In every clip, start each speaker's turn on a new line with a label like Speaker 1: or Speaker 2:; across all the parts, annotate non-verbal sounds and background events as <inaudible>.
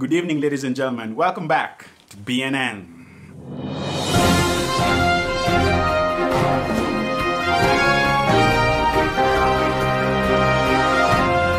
Speaker 1: Good evening, ladies and gentlemen. Welcome back to BNN.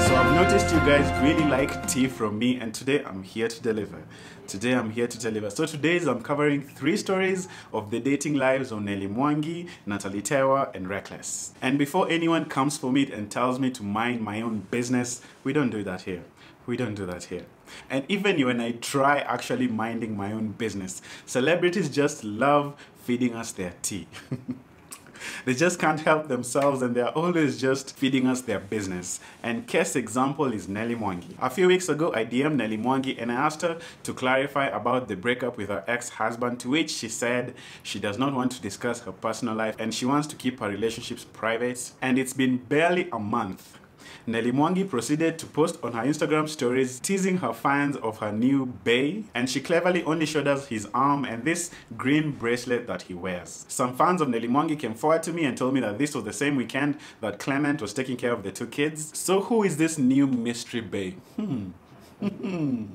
Speaker 1: So I've noticed you guys really like tea from me, and today I'm here to deliver. Today I'm here to deliver. So today's I'm covering three stories of the dating lives of Nelly Mwangi, Natalie Tewa, and Rekles. And before anyone comes for me and tells me to mind my own business, we don't do that here. We don't do that here. And even when I try actually minding my own business, celebrities just love feeding us their tea. <laughs> they just can't help themselves and they're always just feeding us their business. And case example is Nelly Mwangi. A few weeks ago, I DM'd Nelly Mwangi and I asked her to clarify about the breakup with her ex-husband, to which she said she does not want to discuss her personal life and she wants to keep her relationships private. And it's been barely a month Nelly Mwangi proceeded to post on her Instagram stories teasing her fans of her new bae and she cleverly only showed us his arm and this green bracelet that he wears. Some fans of Nelly Mwangi came forward to me and told me that this was the same weekend that Clement was taking care of the two kids. So who is this new mystery bae? Hmm. <laughs>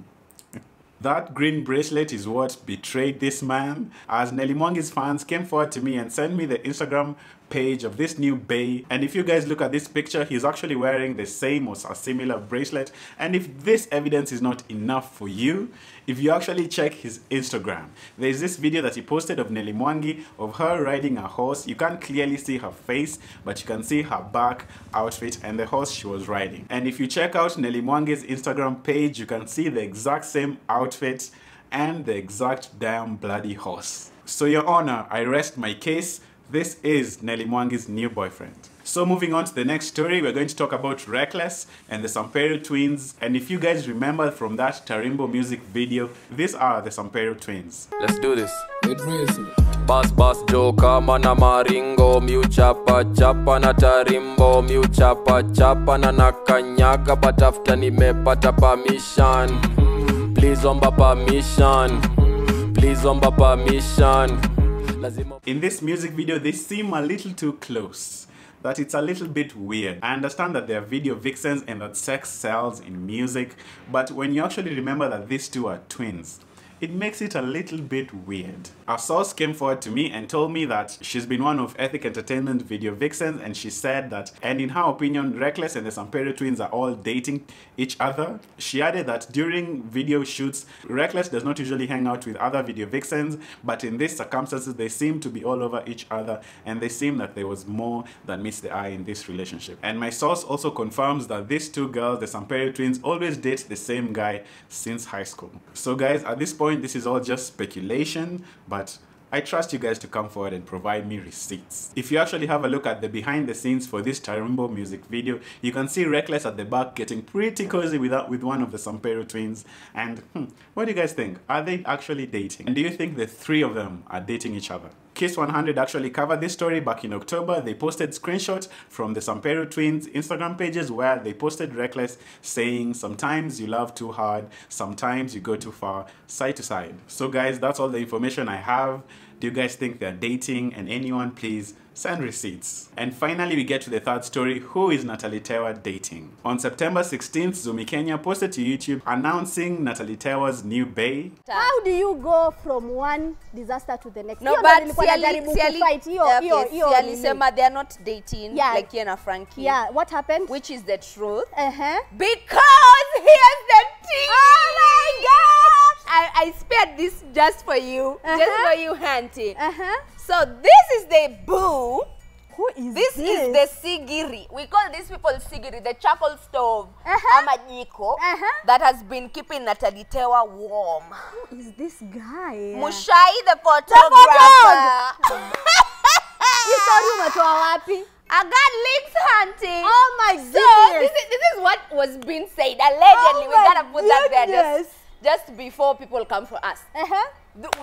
Speaker 1: That green bracelet is what betrayed this man, as Nelly Mwangi's fans came forward to me and sent me the Instagram page of this new bay And if you guys look at this picture, he's actually wearing the same or a similar bracelet. And if this evidence is not enough for you, if you actually check his Instagram, there's this video that he posted of Nelly Mwangi of her riding a horse. You can't clearly see her face, but you can see her back outfit and the horse she was riding. And if you check out Nelly Mwangi's Instagram page, you can see the exact same outfit and the exact damn bloody horse. So your honor, I rest my case. This is Nelly Mwangi's new boyfriend. So moving on to the next story, we're going to talk about Reckless and the Sampero twins. And if you guys remember from that Tarimbo music video, these are the Sampero twins.
Speaker 2: Let's do this. Bas bas joka mana maringo miuchapa chapa na tarimbo miuchapa chapa na nakanyaga but after nimepata permission please omba permission please omba permission
Speaker 1: In this music video, they seem a little too close. That it's a little bit weird. I understand that they're video vixens and that sex sells in music, but when you actually remember that these two are twins, it makes it a little bit weird. A source came forward to me and told me that she's been one of Ethic Entertainment video vixens and she said that, and in her opinion, Rekles and the Samperu twins are all dating each other. She added that during video shoots, Rekles does not usually hang out with other video vixens, but in these circumstances, they seem to be all over each other and they seem that there was more than meets the eye in this relationship. And my source also confirms that these two girls, the Samperu twins, always date the same guy since high school. So guys, at this point, this is all just speculation, but I trust you guys to come forward and provide me receipts. If you actually have a look at the behind the scenes for this Tarimbo music video, you can see Rekles at the back getting pretty cozy with, with one of the Samperu twins. And hmm, what do you guys think? Are they actually dating? And do you think the three of them are dating each other? Kiss 100 actually covered this story back in October. They posted screenshots from the Samperu twins Instagram pages where they posted Rekles saying, Sometimes you love too hard, sometimes you go too far, side to side. So, guys, that's all the information I have. Do you guys think they're dating? And anyone, please send receipts. And finally, we get to the third story. Who is Natalie Tewa dating? On September 16th, Zumi Kenya posted to YouTube announcing Natalie Tewa's new bae.
Speaker 3: How do you go from one disaster to the next?
Speaker 4: No, but
Speaker 3: ndo nilikuwa
Speaker 4: si ali-
Speaker 3: najaribu
Speaker 4: si ali-
Speaker 3: kufight. Hiyo-
Speaker 4: okay,
Speaker 3: hiyo-
Speaker 4: si
Speaker 3: hiyo nini.
Speaker 4: alisema they are not dating
Speaker 3: Yeah.
Speaker 4: like yeye na Frankie.
Speaker 3: Yeah, what happened?
Speaker 4: Which is the truth.
Speaker 3: Uh-huh.
Speaker 4: Because here's the tea.
Speaker 3: Oh my gosh!
Speaker 4: I, I spared this just for you. Just
Speaker 3: Uh-huh.
Speaker 4: for you, Hanty.
Speaker 3: Uh-huh.
Speaker 4: So this is the boo.
Speaker 3: Who is
Speaker 4: This,
Speaker 3: this?
Speaker 4: is the sigiri. We call these people sigiri, the charcoal stove
Speaker 3: Uh-huh.
Speaker 4: ama jiko
Speaker 3: Uh-huh.
Speaker 4: that has been keeping Natalie Tewa warm.
Speaker 3: Who is this guy?
Speaker 4: Muchai the
Speaker 3: photog!
Speaker 4: photographer.
Speaker 3: Hii story umetoa wapi?
Speaker 4: I got links hunting.
Speaker 3: Oh my
Speaker 4: So
Speaker 3: goodness.
Speaker 4: this is, this is what was being said. Allegedly,
Speaker 3: Oh
Speaker 4: we gotta put that there
Speaker 3: goodness.
Speaker 4: just, just before people come for us.
Speaker 3: Uh-huh.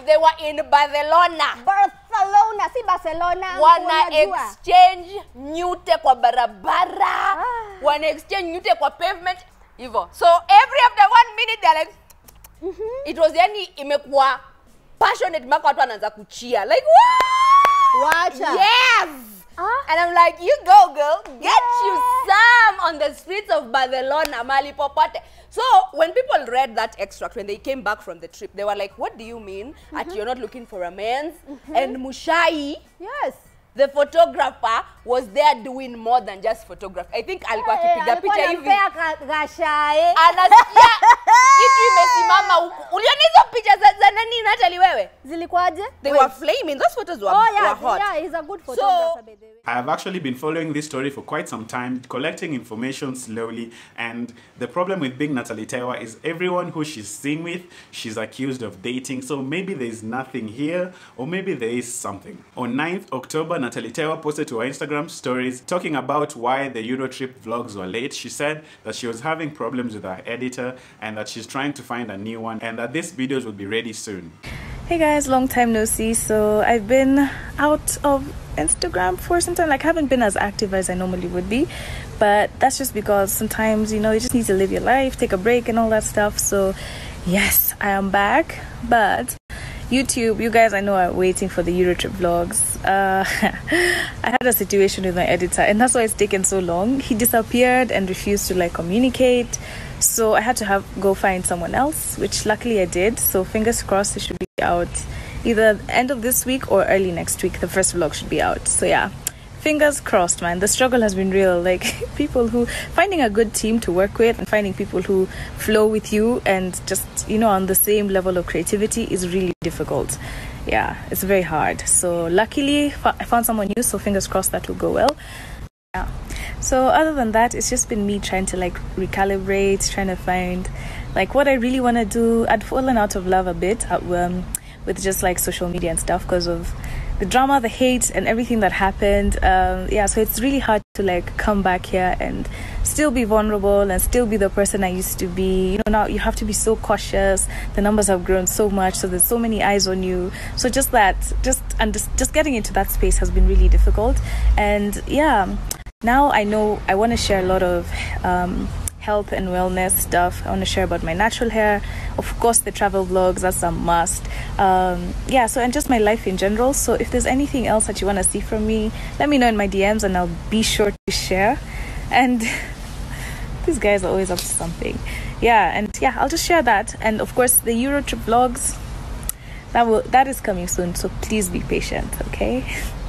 Speaker 4: They were in Barcelona.
Speaker 3: Barcelona, si Barcelona.
Speaker 4: wana exchange nyute kwa barabara
Speaker 3: Ah.
Speaker 4: wana exchange nyute kwa pavement hivyo so every after one minute they're like mm -hmm. it was yani imekuwa passionate mpaka watu wanaanza kuchia like what?
Speaker 3: Wacha.
Speaker 4: yes
Speaker 3: Ah.
Speaker 4: And I'm like, you go, girl. Get yeah. you some on the streets of Barcelona, Mali Popote. So when people read that extract, when they came back from the trip, they were like, what do you mean Mm -hmm. that you're not looking for a man's? And Mushai,
Speaker 3: Yes.
Speaker 4: the photographer, was there doing more than just photography. I think alikuwa akipiga picha hivi. Anasikia kitu imesimama huku. Uliona hizo picha za, za nani Natalie wewe?
Speaker 3: Zilikuwaje?
Speaker 4: They
Speaker 3: Wait.
Speaker 4: were flaming. Those photos were,
Speaker 3: Oh, yeah,
Speaker 4: were hot.
Speaker 3: yeah, he's a good photographer, by the way.
Speaker 1: I have actually been following this story for quite some time, collecting information slowly. And the problem with being Natalie Tewa is everyone who she's seen with, she's accused of dating. So maybe there's nothing here, or maybe there is something. On 9th October, Natalie Tewa posted to her Instagram stories talking about why the Eurotrip vlogs were late. She said that she was having problems with her editor and that she's trying to find a new one and that these videos will be ready soon.
Speaker 5: Hey guys, long time no see. So I've been out of Instagram for some time. Like haven't been as active as I normally would be, but that's just because sometimes you know you just need to live your life, take a break, and all that stuff. So yes, I am back, but. YouTube, you guys I know are waiting for the Eurotrip vlogs. Uh, <laughs> I had a situation with my editor, and that's why it's taken so long. He disappeared and refused to like communicate, so I had to have go find someone else, which luckily I did. So fingers crossed, it should be out either end of this week or early next week. The first vlog should be out. So yeah, fingers crossed, man. The struggle has been real. <laughs> Like people who finding a good team to work with and finding people who flow with you and just you know on the same level of creativity is really difficult. Yeah, it's very hard. So luckily, I found someone new. So fingers crossed that will go well. Yeah. So other than that, it's just been me trying to like recalibrate, trying to find like what I really want to do. I'd fallen out of love a bit um, with just like social media and stuff because of the drama, the hate, and everything that happened. Um, yeah, so it's really hard to like come back here and still be vulnerable and still be the person I used to be. You know, now you have to be so cautious. The numbers have grown so much, so there's so many eyes on you. So just that, just and just, just getting into that space has been really difficult. And yeah, now I know I want to share a lot of um, health and wellness stuff. I want to share about my natural hair, of course, the travel vlogs, that's a must. Um, yeah, so and just my life in general. So if there's anything else that you want to see from me, let me know in my DMs and I'll be sure to share. And <laughs> these guys are always up to something. Yeah, and yeah, I'll just share that. And of course, the Eurotrip vlogs. That will that is coming soon, so please be patient, okay? <laughs>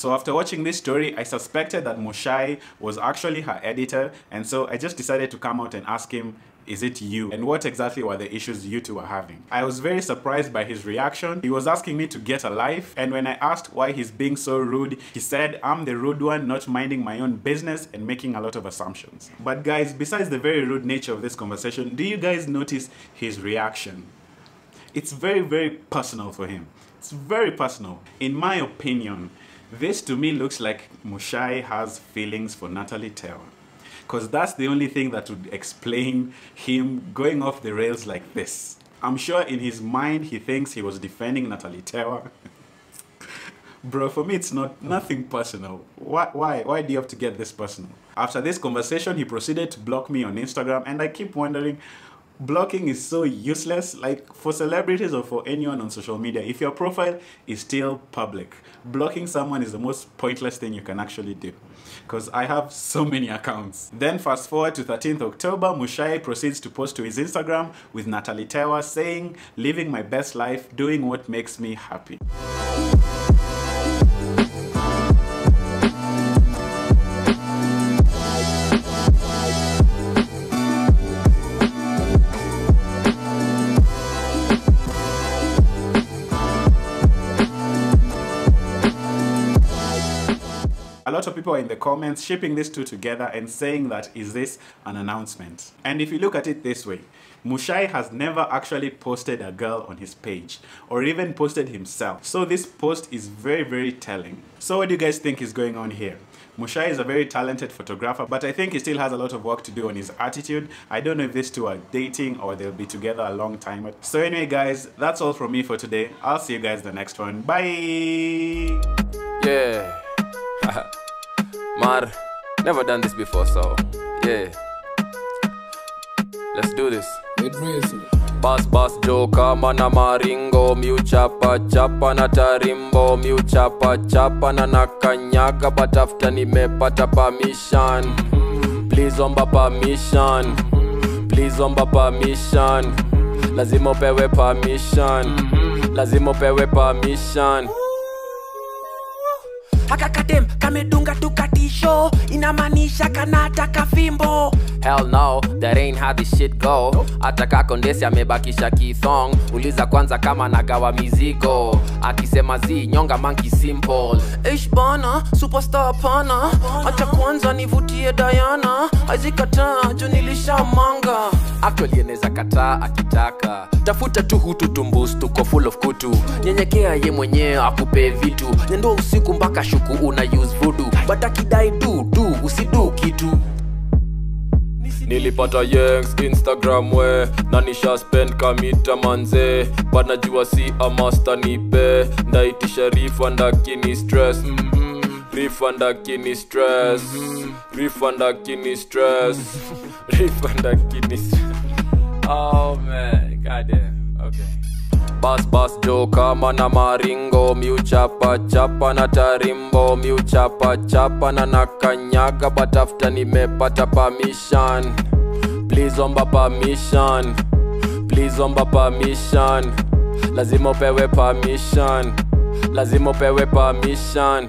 Speaker 1: So after watching this story, I suspected that Muchai was actually her editor, and so I just decided to come out and ask him, is it you? And what exactly were the issues you two were having? I was very surprised by his reaction. He was asking me to get a life, and when I asked why he's being so rude, he said, I'm the rude one, not minding my own business and making a lot of assumptions. But guys, besides the very rude nature of this conversation, do you guys notice his reaction? It's very, very personal for him. It's very personal. In my opinion, this to me looks like Muchai has feelings for Natalie Tewa. Because that's the only thing that would explain him going off the rails like this. I'm sure in his mind he thinks he was defending Natalie Tewa. <laughs> Bro, for me it's not nothing personal. Why, why, why do you have to get this personal? After this conversation, he proceeded to block me on Instagram, and I keep wondering, blocking is so useless. Like for celebrities or for anyone on social media, if your profile is still public, blocking someone is the most pointless thing you can actually do. Because I have so many accounts. Then fast forward to 13th October, Muchai proceeds to post to his Instagram with Natalie Tewa saying, "Living my best life, doing what makes me happy." Lot of people in the comments shipping these two together and saying that is this an announcement? And if you look at it this way, Muchai has never actually posted a girl on his page or even posted himself. So this post is very, very telling. So what do you guys think is going on here? Muchai is a very talented photographer, but I think he still has a lot of work to do on his attitude. I don't know if these two are dating or they'll be together a long time. So anyway, guys, that's all from me for today. I'll see you guys the next one. Bye!
Speaker 2: Yeah. Mar, never done this before, so yeah. Let's do this. Bas bas joka mana na maringo miuchapa chapa na tarimbo miuchapa chapa na nakanyaga batafuta nimepata permission. Please omba permission. Please omba permission. Lazima upewe permission. Lazima upewe permission
Speaker 6: akakadem kamedunga tukatisho inamaanisha kanataka fimbo.
Speaker 2: Hell no, that ain't how this shit go. Ataka kondesi amebakisha kithong. Uliza kwanza kama nagawa mizigo. Akisema zi nyonga manki simple.
Speaker 6: Ish bana superstar pana. Acha kwanza nivutie dayana azikataa juu nilishamanga
Speaker 2: actually anaweza kataa akitaka. Tafuta tu hutu tumbus tuko full of kutu. Nyenyekea ye mwenyewe akupee vitu. Nyendo usiku mpaka shuku una use voodoo but akidai du du usidu kitu. Nilipata yanks instagram we na nisha spend kamita manze. But najua si amasta nipe ndaitisha refund akini stress refund akini stress refund akini stress <laughs> refund akini stress. Oh man goddamn okay bas bas jo kama na maringo. Miuchapa chapa na tarimbo. Miuchapa chapa na nakanyaga batafuta nimepata permission. Please omba permission. Please omba permission. Lazima upewe permission. Lazima upewe permission